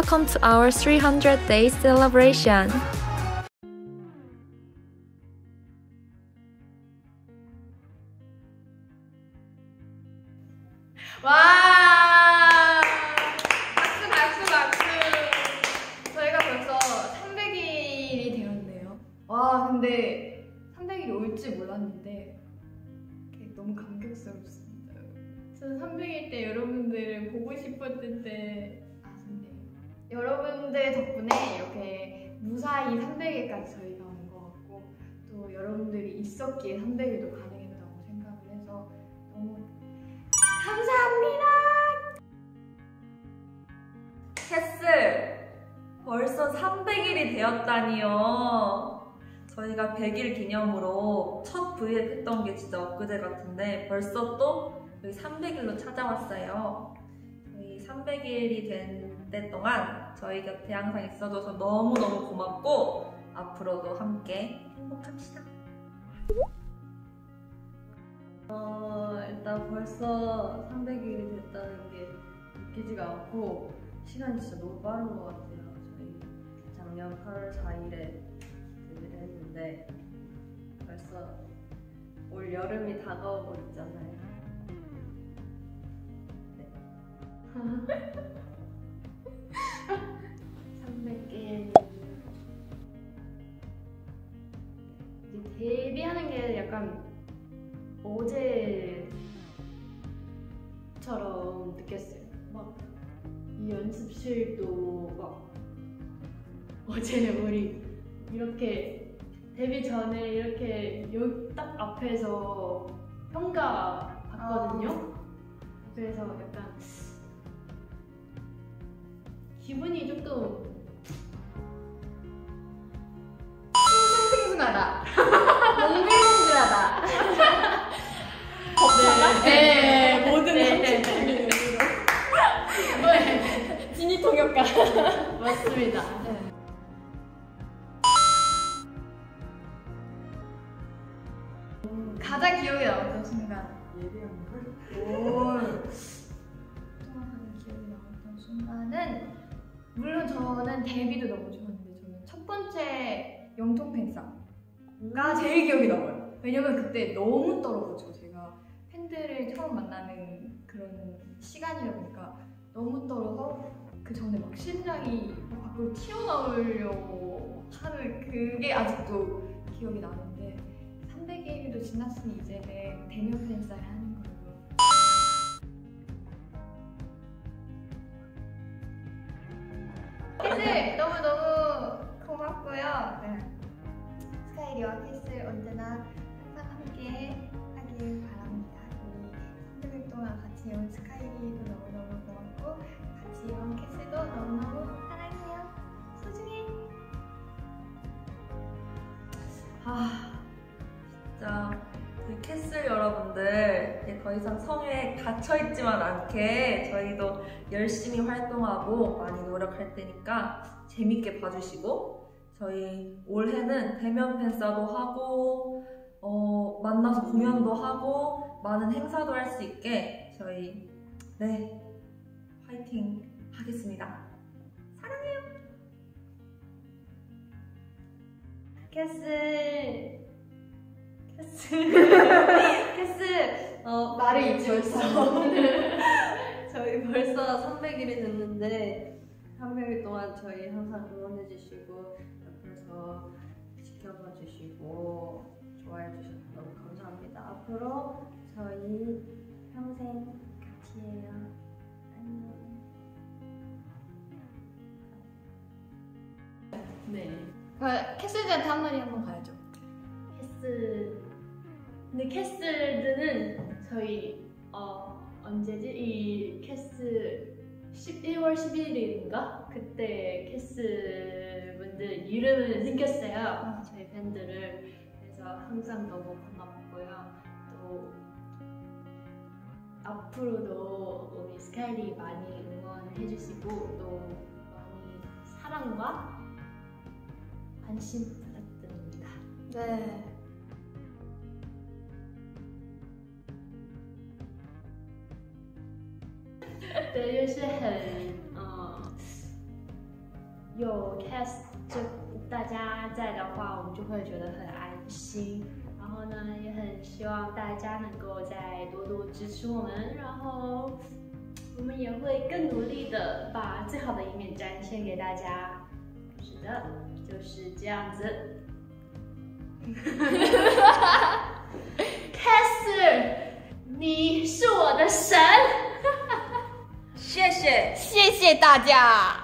Welcome to our 300 days celebration. 와! 박수, 박수, 박수! 저희가 벌써 300일이 되었네요. 와, 근데 300일이 올지 몰랐는데 너무 감격스럽습니다. 저는 300일 때 여러분들을 보고 싶었는데 아쉽네요. 여러분들 덕분에 이렇게 무사히 300일까지 저희가 온 것 같고 또 여러분들이 있었기에 300일도 가능했다고 생각을 해서 너무 감사합니다. 캐슬! 벌써 300일이 되었다니요. 저희가 100일 기념으로 첫 브이앱 했던 게 진짜 엊그제 같은데 벌써 또 여기 300일로 찾아왔어요. 저희 300일이 된 때 동안 저희 곁에 항상 있어줘서 너무너무 고맙고 앞으로도 함께 행복합시다. 어, 일단 벌써 300일이 됐다는 게 믿기지가 않고 시간이 진짜 너무 빠른 것 같아요. 저희 작년 8월 4일에 데뷔를 했는데 벌써 올 여름이 다가오고 있잖아요. 네. 게 약간 어제처럼 느꼈어요. 막 이 연습실도 막 어제 우리 이렇게 데뷔 전에 이렇게 여기 딱 앞에서 평가 받거든요. 그래서 약간 기분이 조금 싱숭생숭하다. 통역가. 맞습니다. 네. 가장 기억에 남았던 순간. 통화하는 기억에 남았던 순간은 물론 저는 데뷔도 너무 좋았는데 저는 첫 번째 영통 팬싸가 제일 기억에 남아요. 왜냐면 그때 너무 떨어졌죠. 제가 팬들을 처음 만나는 그런 시간이다 보니까 너무 떨어서 그 전에 막 심장이 막 밖으로 튀어나오려고 하는 그게 아직도 기억이 나는데 300일도 지났으니 이제는 대면 팬싸를 하는 걸로 캐슬 너무너무 고맙고요. 네. 스카이리와 캐슬 언제나 항상 함께 하길 바랍니다. 우리 300일 동안 같이 온 스카이 더 이상 성에 갇혀있지만 않게 저희도 열심히 활동하고 많이 노력할 테니까 재밌게 봐주시고 저희 올해는 대면 팬싸도 하고 어, 만나서 공연도 하고 많은 행사도 할 수 있게 저희 네 화이팅 하겠습니다. 캐슬. 캐슬. 캐슬. 어, 말을 우리 잊지 벌써. 저희 벌써 300일이 됐는데 300일 동안 저희 항상 응원해 주시고 옆에서 지켜봐 주시고 좋아해 주셔서 너무 감사합니다. 앞으로 저희 평생 같이 해요. 안녕. 네. 캐슬들한테 한마디 한번 가야죠. 캐슬. 근데 캐슬들은 저희 어 언제지 이 캐슬 11월 11일인가 그때 캐슬 분들 이름을 생겼어요. 저희 팬들을 그래서 항상 너무 고맙고요. 또 앞으로도 우리 스카이리 많이 응원해주시고 또 많이 사랑과 관심 부탁드립니다. 네. 对，就是很呃有 cast 就大家在的话，我们就会觉得很安心。然后呢，也很希望大家能够再多多支持我们，然后我们也会更努力的把最好的一面展现给大家。是的，就是这样子。哈 Caster，你是我的神。谢谢。大家。